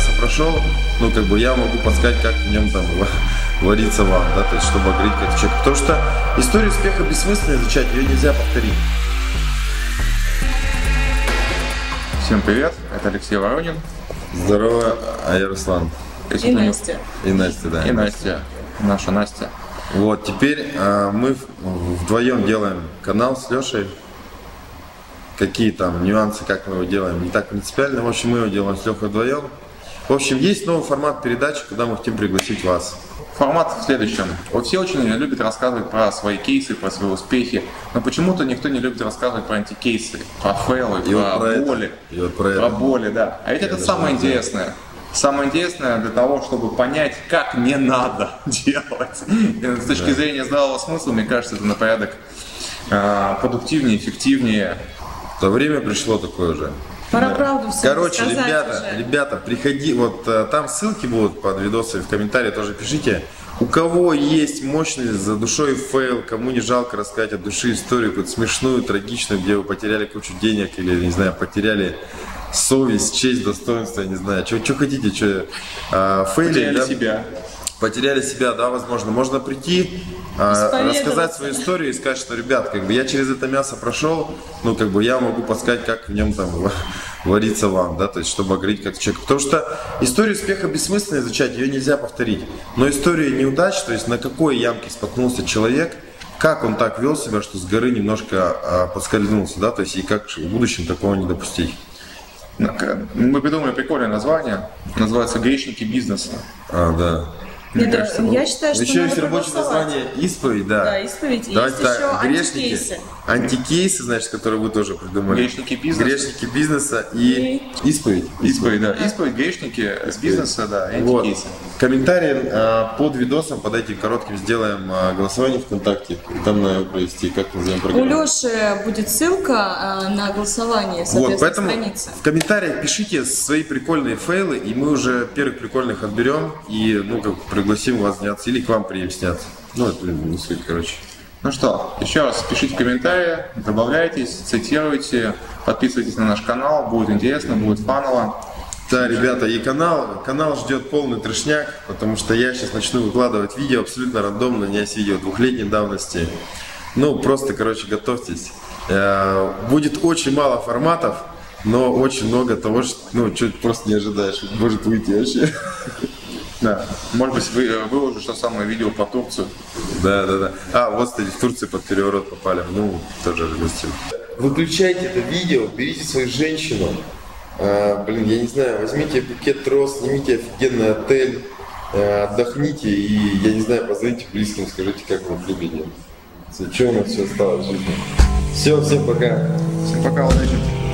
мясо прошел, ну, как бы я могу подсказать, как в нем там варится вам, да, то есть, чтобы огреть как человек. Потому что историю успеха бессмысленно изучать, ее нельзя повторить. Всем привет, это Алексей Воронин. Здорово, а я Руслан. Если и Настя. И Настя, да. И Настя, наша Настя. Вот, теперь э, мы вдвоем делаем канал с Лешей. Какие там нюансы, как мы его делаем, не так принципиально. В общем, мы его делаем с Лехой вдвоем. В общем, есть новый формат передачи, куда мы хотим пригласить вас. Формат в следующем. Вот все очень любят рассказывать про свои кейсы, про свои успехи, но почему-то никто не любит рассказывать про антикейсы, про фейлы, и про, вот про боли. И вот про, про это. боли, да. А ведь Я это самое интересное. Самое интересное для того, чтобы понять, как не надо делать. С точки да. зрения здравого смысла, мне кажется, это на порядок э, продуктивнее, эффективнее. То время пришло такое же. Пора правду все Короче, ребята, уже. ребята, приходи, вот э, там ссылки будут под видосами в комментарии тоже пишите. У кого есть мощный за душой фейл, кому не жалко рассказать от души историю какую-то смешную, трагичную, где вы потеряли кучу денег или, не знаю, потеряли совесть, честь, достоинство, не знаю, что хотите, что а, фейли, потеряли да? себя. Потеряли себя, да, возможно. Можно прийти, а, рассказать свою историю и сказать, что, ребят, как бы я через это мясо прошел, ну, как бы я могу подсказать, как в нем там вариться вам, да, то есть, чтобы огреть как человек. Потому что историю успеха бессмысленно изучать, ее нельзя повторить. Но историю неудач, то есть, на какой ямке споткнулся человек, как он так вел себя, что с горы немножко а, подскользнулся, да, то есть, и как в будущем такого не допустить. Мы придумали прикольное название. Называется «Грешники бизнеса». А, да. Нет, кажется, я считаю, что еще есть рабочее название исповедь, да. Да, исповедь. Давайте есть так, еще грешники, антикейсы. Антикейсы, значит, которые вы тоже придумали. Грешники бизнеса. Грешники бизнеса и, и... исповедь. Исповедь, да. Исповедь, грешники исповедь. бизнеса, да, и вот. Комментарии э, под видосом, под этим коротким сделаем э, голосование ВКонтакте. Там надо провести, как назовем программу. У Леши будет ссылка э, на голосование, вот, поэтому странице. в комментариях пишите свои прикольные фейлы, и мы уже первых прикольных отберем и, ну, как пригласим вас сняться или к вам приедем сняться. Ну, это не суть, короче. Ну что, еще раз пишите комментарии, добавляйтесь, цитируйте, подписывайтесь на наш канал, будет интересно, будет фаново. Да, ребята, и канал, канал ждет полный трешняк, потому что я сейчас начну выкладывать видео абсолютно рандомно, не есть видео двухлетней давности. Ну, просто, короче, готовьтесь. Э, будет очень мало форматов, но очень много того, что, ну, что просто не ожидаешь, может выйти вообще. Да. Может быть, вы, э, выложишь то самое видео по Турцию. Да, да, да. А, вот, кстати, в Турции под переворот попали. Ну, тоже разместим. Выключайте это видео, берите свою женщину. А, блин, я не знаю, возьмите букет роз, снимите офигенный отель, а, отдохните и, я не знаю, позвоните близким, скажите, как вы любите. Что у нас все осталось в жизни. Все, всем пока. Всем пока, удачи.